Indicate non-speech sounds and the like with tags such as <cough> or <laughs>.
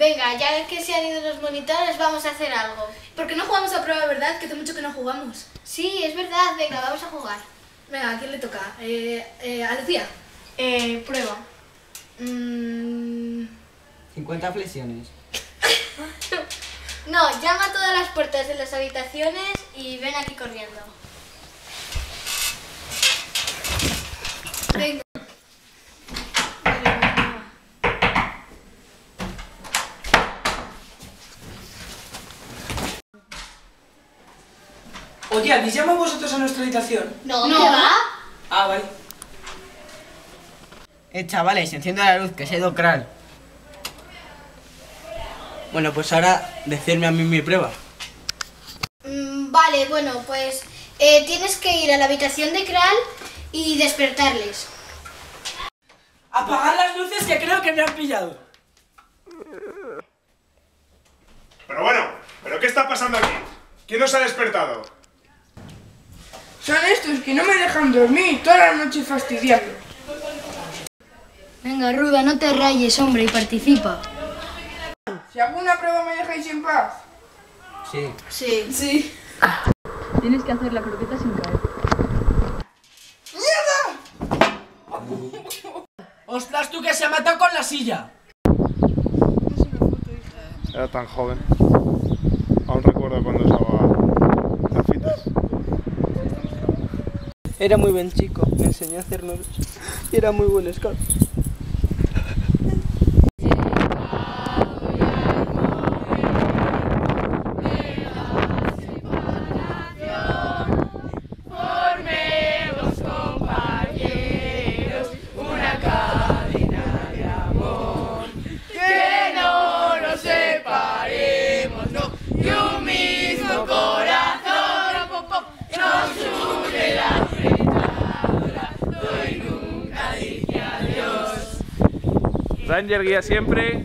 Venga, ya que se han ido los monitores, vamos a hacer algo. Porque no jugamos a prueba, ¿verdad? Que hace mucho que no jugamos. Sí, es verdad. Venga, vamos a jugar. Venga, ¿a quién le toca? Eh, eh, a Lucía. Eh, prueba. Mm, 50 flexiones. <laughs> No, llama a todas las puertas de las habitaciones y ven aquí corriendo. venga. Oye, ¿habéis llamado vosotros a nuestra habitación? No, ¿qué va? Ah, vale. Eh, chavales, enciendo la luz, que se ha ido Kral. Bueno, pues ahora decirme a mí mi prueba. Mm, vale, bueno, pues eh, tienes que ir a la habitación de Kral y despertarles. Apagar las luces que creo que me han pillado. Pero bueno, ¿pero qué está pasando aquí? ¿Quién nos ha despertado? Son estos que no me dejan dormir toda la noche fastidiando. Venga, Ruda, no te rayes, hombre, y participa. Si hago una prueba me dejáis en paz. Sí. Sí. Sí. Tienes que hacer la croqueta sin caer. ¡Ostras, tú que se ha matado con la silla! Era tan joven. Aún recuerdo cuando usaba Era muy buen chico, me enseñó a hacer nudos era muy buen scout. Ranger guía siempre.